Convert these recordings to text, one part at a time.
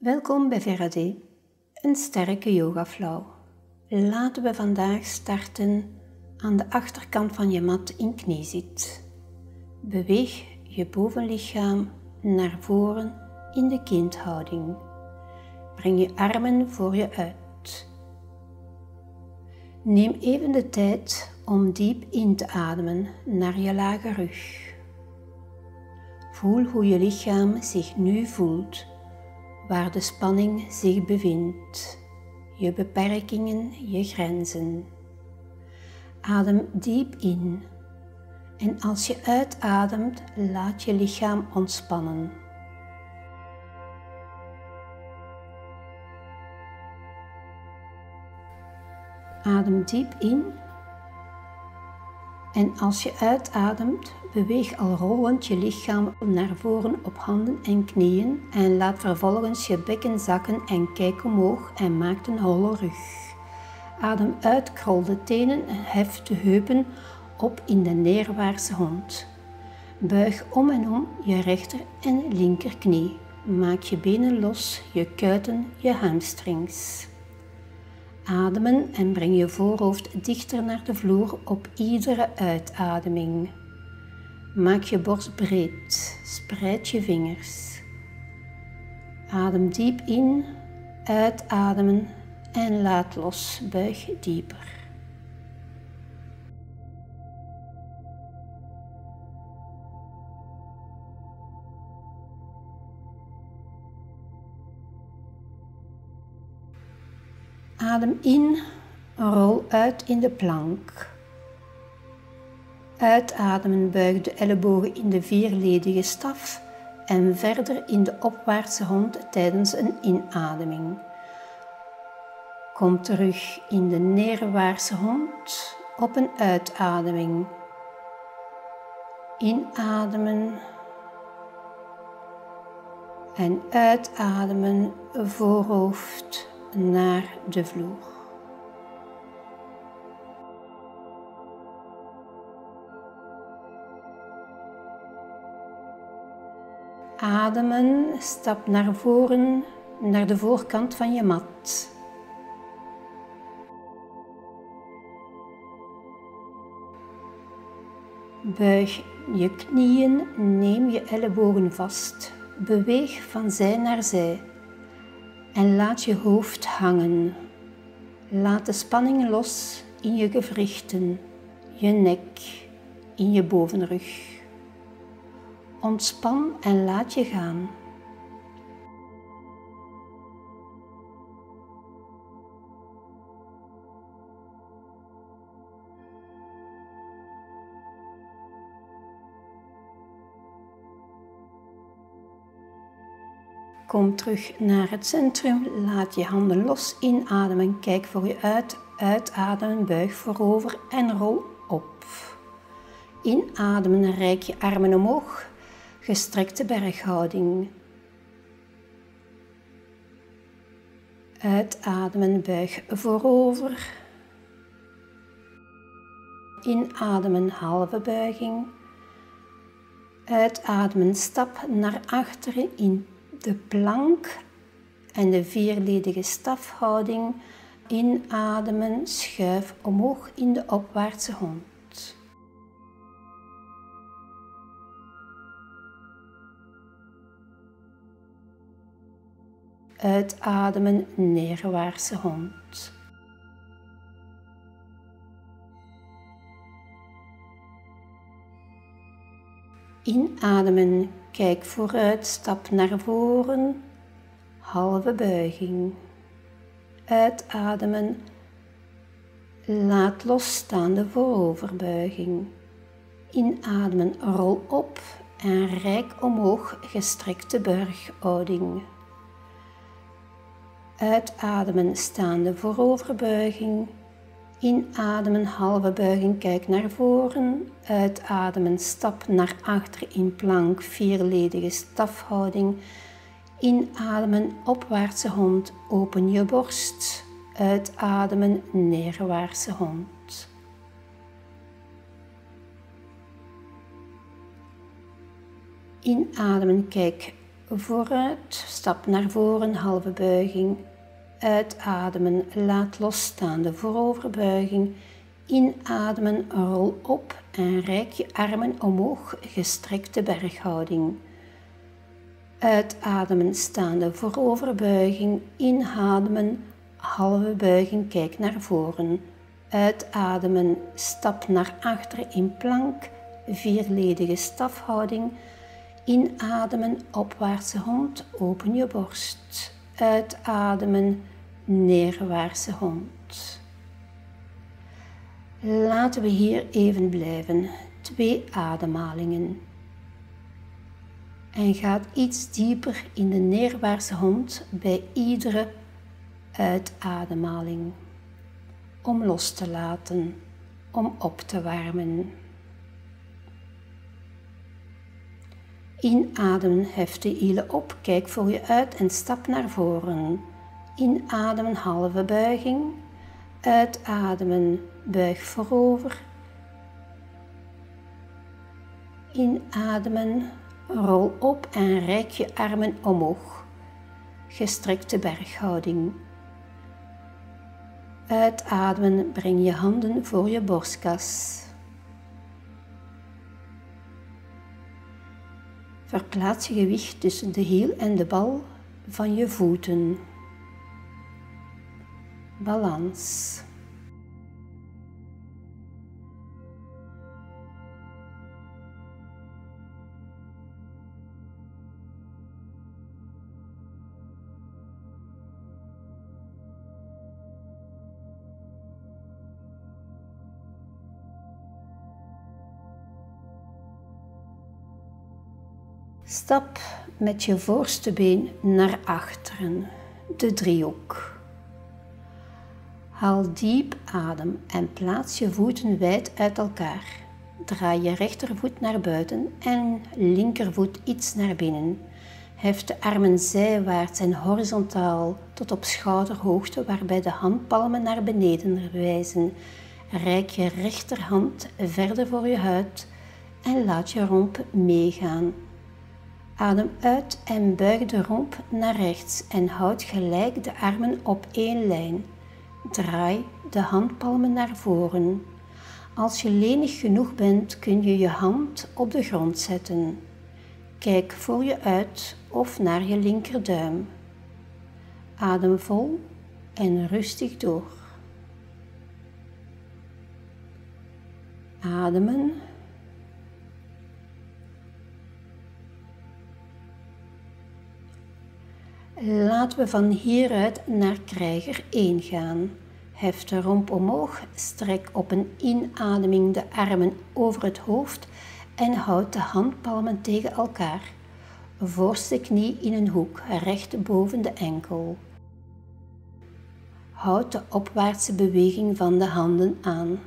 Welkom bij Verade, een sterke yogaflow. Laten we vandaag starten aan de achterkant van je mat in kniezit. Beweeg je bovenlichaam naar voren in de kindhouding. Breng je armen voor je uit. Neem even de tijd om diep in te ademen naar je lage rug. Voel hoe je lichaam zich nu voelt, waar de spanning zich bevindt, je beperkingen, je grenzen. Adem diep in en als je uitademt, laat je lichaam ontspannen. Adem diep in en als je uitademt, beweeg al rollend je lichaam naar voren op handen en knieën en laat vervolgens je bekken zakken en kijk omhoog en maak een holle rug. Adem uit, krol de tenen en hef de heupen op in de neerwaartse hond. Buig om en om je rechter en linkerknie. Maak je benen los, je kuiten, je hamstrings. Ademen en breng je voorhoofd dichter naar de vloer op iedere uitademing. Maak je borst breed, spreid je vingers. Adem diep in, uitademen en laat los, buig dieper. Adem in, rol uit in de plank. Uitademen buig de ellebogen in de vierledige staf en verder in de opwaartse hond tijdens een inademing. Kom terug in de neerwaartse hond op een uitademing. Inademen en uitademen voorhoofd naar de vloer. Ademen, stap naar voren, naar de voorkant van je mat. Buig je knieën, neem je ellebogen vast. Beweeg van zij naar zij en laat je hoofd hangen. Laat de spanning los in je gewrichten, je nek, in je bovenrug. Ontspan en laat je gaan. Kom terug naar het centrum, laat je handen los inademen, kijk voor je uit, uitademen, buig voorover en rol op. Inademen, rijk je armen omhoog, gestrekte berghouding. Uitademen, buig voorover. Inademen, halve buiging. Uitademen, stap naar achteren in de plank en de vierledige stafhouding. Inademen, schuif omhoog in de opwaartse hond. Uitademen, neerwaartse hond. Inademen, kijk vooruit, stap naar voren, halve buiging. Uitademen, laat losstaande vooroverbuiging. Inademen, rol op en rijk omhoog, gestrekte buighouding. Uitademen, staande vooroverbuiging. Inademen, halve buiging, kijk naar voren. Uitademen, stap naar achter in plank, vierledige stafhouding. Inademen, opwaartse hond, open je borst. Uitademen, neerwaartse hond. Inademen, kijk Vooruit, stap naar voren, halve buiging. Uitademen, laat losstaan de vooroverbuiging. Inademen, rol op en reik je armen omhoog, gestrekte berghouding. Uitademen, staande vooroverbuiging. Inademen, halve buiging, kijk naar voren. Uitademen, stap naar achteren in plank, vierledige stafhouding. Inademen, opwaartse hond, open je borst. Uitademen, neerwaartse hond. Laten we hier even blijven. Twee ademhalingen. En gaat iets dieper in de neerwaartse hond bij iedere uitademhaling. Om los te laten, om op te warmen. Inademen, hef de hielen op, kijk voor je uit en stap naar voren. Inademen, halve buiging. Uitademen, buig voorover. Inademen, rol op en reik je armen omhoog. Gestrekte berghouding. Uitademen, breng je handen voor je borstkas. Verplaats je gewicht tussen de hiel en de bal van je voeten. Balans. Stap met je voorste been naar achteren, de driehoek. Haal diep adem en plaats je voeten wijd uit elkaar. Draai je rechtervoet naar buiten en linkervoet iets naar binnen. Hef de armen zijwaarts en horizontaal tot op schouderhoogte, waarbij de handpalmen naar beneden wijzen. Rijk je rechterhand verder voor je huid en laat je romp meegaan. Adem uit en buig de romp naar rechts en houd gelijk de armen op één lijn. Draai de handpalmen naar voren. Als je lenig genoeg bent, kun je je hand op de grond zetten. Kijk voor je uit of naar je linkerduim. Adem vol en rustig door. Ademen Laten we van hieruit naar krijger 1 gaan. Hef de romp omhoog, strek op een inademing de armen over het hoofd en houd de handpalmen tegen elkaar. Voorste knie in een hoek, recht boven de enkel. Houd de opwaartse beweging van de handen aan.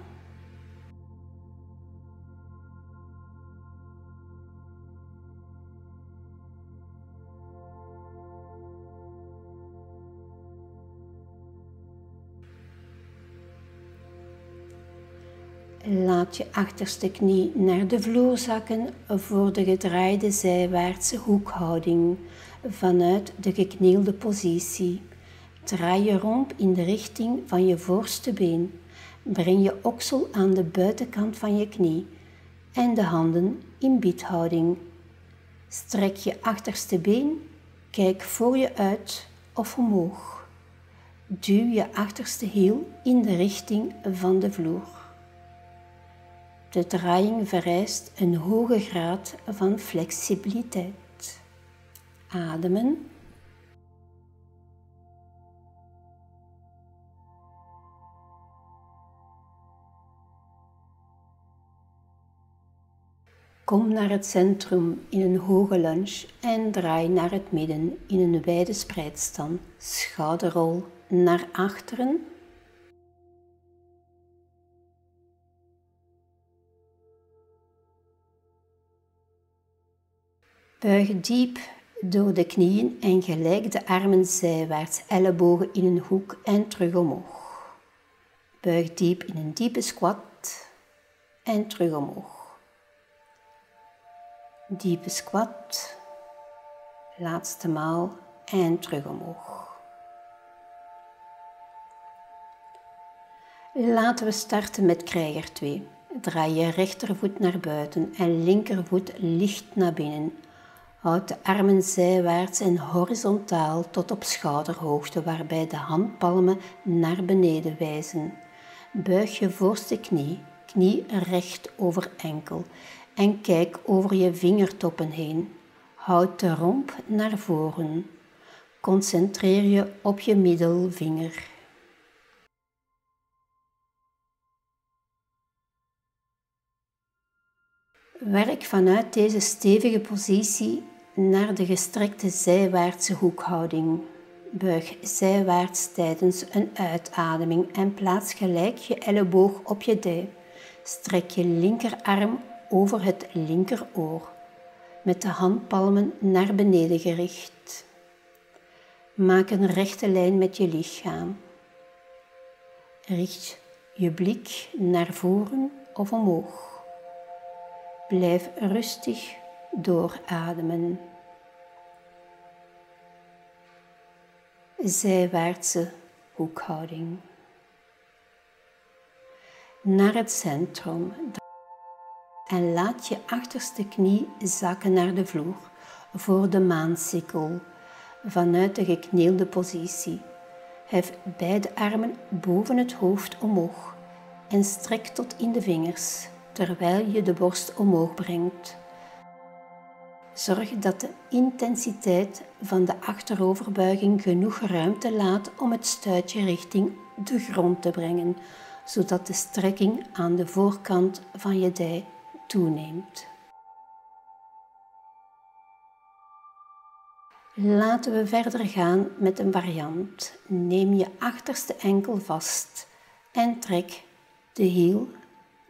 Je achterste knie naar de vloer zakken voor de gedraaide zijwaartse hoekhouding vanuit de geknielde positie. Draai je romp in de richting van je voorste been. Breng je oksel aan de buitenkant van je knie en de handen in biedhouding. Strek je achterste been, kijk voor je uit of omhoog. Duw je achterste hiel in de richting van de vloer. De draaiing vereist een hoge graad van flexibiliteit. Ademen. Kom naar het centrum in een hoge lunge en draai naar het midden in een wijde spreidstand. Schouderrol naar achteren Buig diep door de knieën en gelijk de armen zijwaarts, ellebogen in een hoek en terug omhoog. Buig diep in een diepe squat en terug omhoog. Diepe squat. Laatste maal en terug omhoog. Laten we starten met krijger 2. Draai je rechtervoet naar buiten en linkervoet licht naar binnen. Houd de armen zijwaarts en horizontaal tot op schouderhoogte, waarbij de handpalmen naar beneden wijzen. Buig je voorste knie, knie recht over enkel en kijk over je vingertoppen heen. Houd de romp naar voren. Concentreer je op je middelvinger. Werk vanuit deze stevige positie naar de gestrekte zijwaartse hoekhouding. Buig zijwaarts tijdens een uitademing en plaats gelijk je elleboog op je dij. Strek je linkerarm over het linkeroor, met de handpalmen naar beneden gericht. Maak een rechte lijn met je lichaam. Richt je blik naar voren of omhoog. Blijf rustig doorademen. Zijwaartse hoekhouding. Naar het centrum en laat je achterste knie zakken naar de vloer voor de maansikkel vanuit de geknielde positie. Hef beide armen boven het hoofd omhoog en strek tot in de vingers terwijl je de borst omhoog brengt. Zorg dat de intensiteit van de achteroverbuiging genoeg ruimte laat om het stuitje richting de grond te brengen, zodat de strekking aan de voorkant van je dij toeneemt. Laten we verder gaan met een variant. Neem je achterste enkel vast en trek de hiel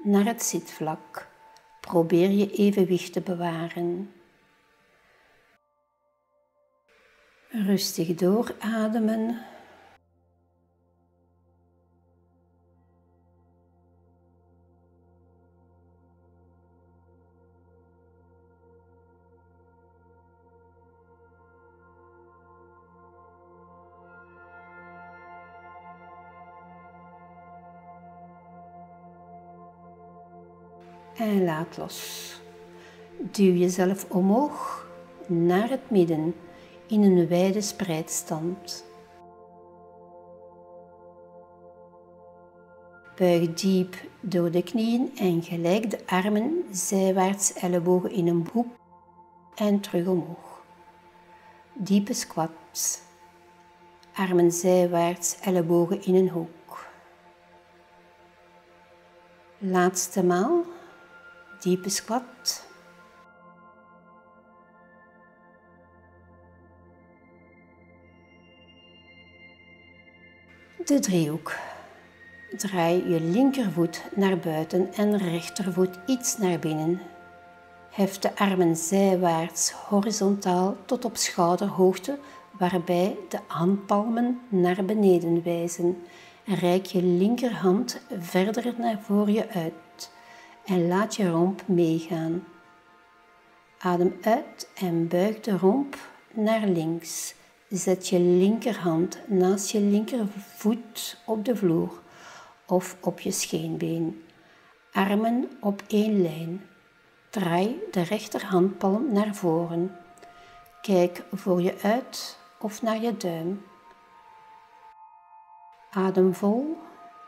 naar het zitvlak. Probeer je evenwicht te bewaren. Rustig doorademen. En laat los. Duw jezelf omhoog naar het midden in een wijde spreidstand. Buig diep door de knieën en gelijk de armen zijwaarts ellebogen in een hoek en terug omhoog. Diepe squats. Armen zijwaarts, ellebogen in een hoek. Laatste maal. Diepe squat. De driehoek. Draai je linkervoet naar buiten en rechtervoet iets naar binnen. Hef de armen zijwaarts horizontaal tot op schouderhoogte, waarbij de handpalmen naar beneden wijzen. Rijk je linkerhand verder naar voor je uit en laat je romp meegaan. Adem uit en buig de romp naar links. Zet je linkerhand naast je linkervoet op de vloer of op je scheenbeen. Armen op één lijn. Draai de rechterhandpalm naar voren. Kijk voor je uit of naar je duim. Adem vol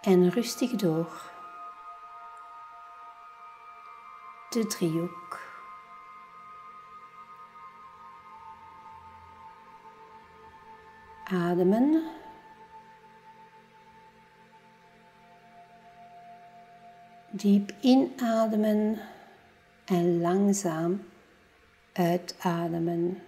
en rustig door. De driehoek. Ademen. Diep inademen en langzaam uitademen.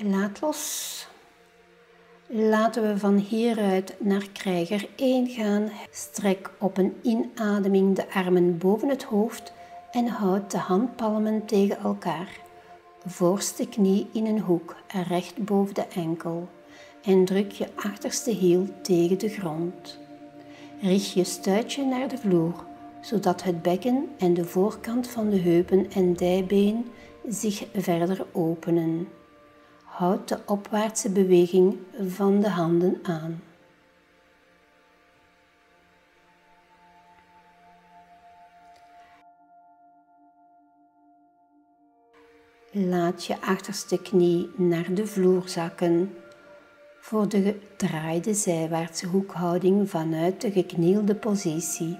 Laat los. Laten we van hieruit naar krijger 1 gaan. Strek op een inademing de armen boven het hoofd en houd de handpalmen tegen elkaar. voorste knie in een hoek recht boven de enkel en druk je achterste hiel tegen de grond. Richt je stuitje naar de vloer, zodat het bekken en de voorkant van de heupen en dijbeen zich verder openen. Houd de opwaartse beweging van de handen aan. Laat je achterste knie naar de vloer zakken voor de gedraaide zijwaartse hoekhouding vanuit de geknielde positie.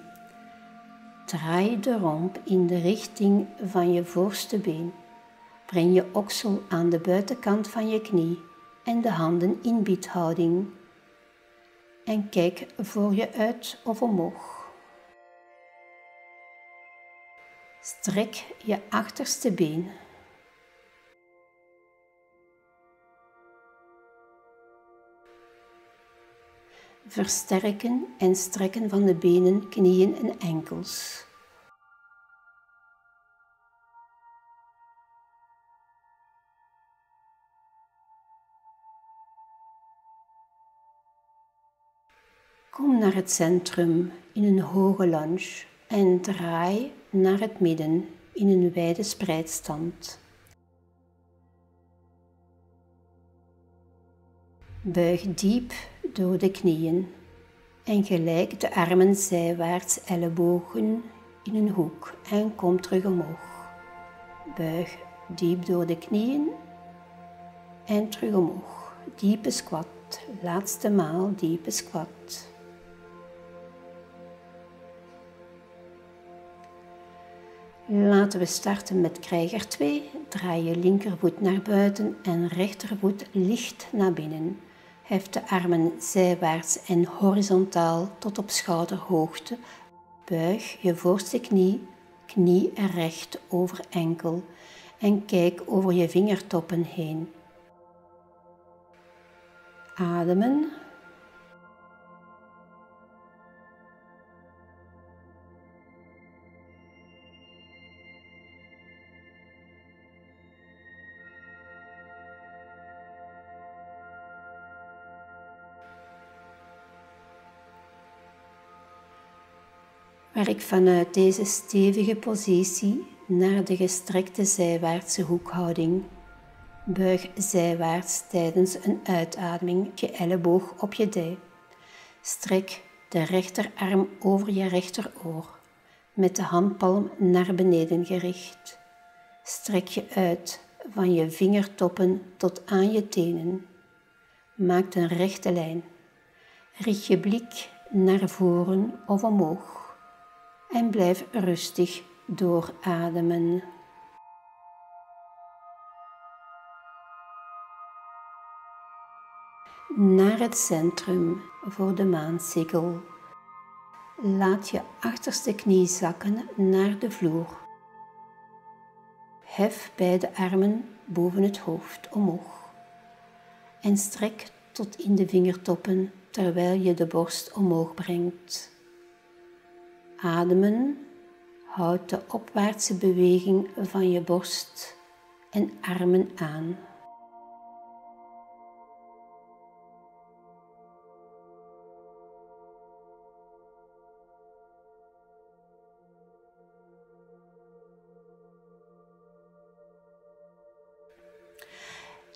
Draai de romp in de richting van je voorste been. Breng je oksel aan de buitenkant van je knie en de handen in biedhouding. En kijk voor je uit of omhoog. Strek je achterste been versterken en strekken van de benen, knieën en enkels. Kom naar het centrum in een hoge lunge en draai naar het midden in een wijde spreidstand. Buig diep door de knieën en gelijk de armen zijwaarts ellebogen in een hoek en kom terug omhoog. Buig diep door de knieën en terug omhoog. Diepe squat. Laatste maal diepe squat. Laten we starten met krijger 2. Draai je linkervoet naar buiten en rechtervoet licht naar binnen. Hef de armen zijwaarts en horizontaal tot op schouderhoogte. Buig je voorste knie, knie recht over enkel en kijk over je vingertoppen heen. Ademen Werk vanuit deze stevige positie naar de gestrekte zijwaartse hoekhouding. Buig zijwaarts tijdens een uitademing je elleboog op je dij. Strek de rechterarm over je rechteroor, met de handpalm naar beneden gericht. Strek je uit van je vingertoppen tot aan je tenen. Maak een rechte lijn. Richt je blik naar voren of omhoog en blijf rustig doorademen. Naar het centrum voor de maansikkel. Laat je achterste knie zakken naar de vloer. Hef beide armen boven het hoofd omhoog en strek tot in de vingertoppen terwijl je de borst omhoog brengt. Ademen. Houd de opwaartse beweging van je borst en armen aan.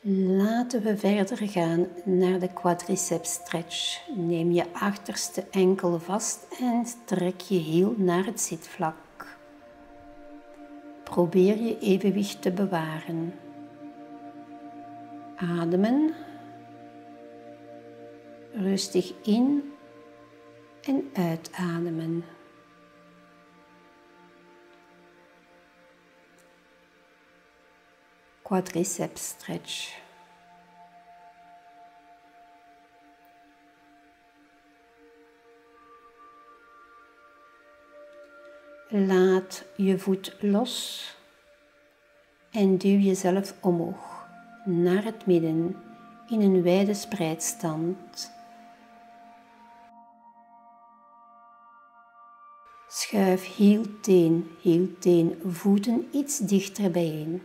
Laten we verder gaan naar de quadriceps stretch. Neem je achterste enkel vast en trek je hiel naar het zitvlak. Probeer je evenwicht te bewaren. Ademen. Rustig in en uitademen. Quadriceps stretch. Laat je voet los en duw jezelf omhoog naar het midden in een wijde spreidstand. Schuif hielteen, hielteen, voeten iets dichter bijeen.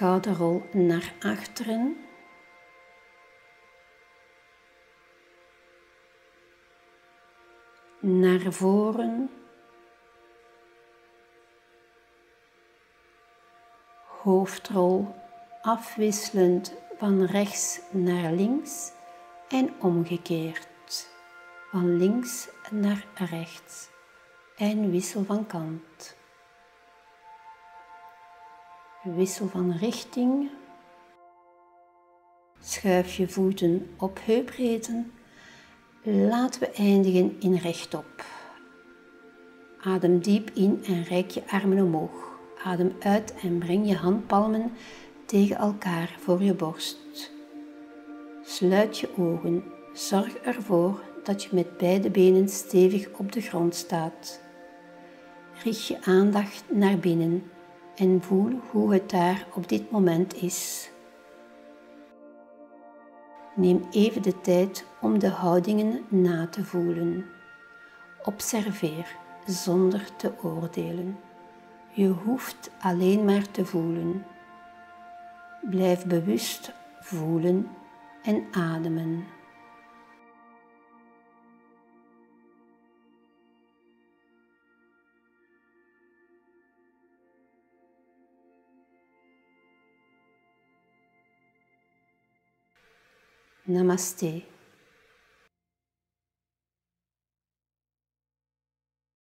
Schouderrol naar achteren. Naar voren. Hoofdrol afwisselend van rechts naar links en omgekeerd. Van links naar rechts en wissel van kant. Wissel van richting. Schuif je voeten op heupbreedte. Laten we eindigen in rechtop. Adem diep in en reik je armen omhoog. Adem uit en breng je handpalmen tegen elkaar voor je borst. Sluit je ogen. Zorg ervoor dat je met beide benen stevig op de grond staat. Richt je aandacht naar binnen en voel hoe het daar op dit moment is. Neem even de tijd om de houdingen na te voelen. Observeer zonder te oordelen. Je hoeft alleen maar te voelen. Blijf bewust voelen en ademen. Namaste.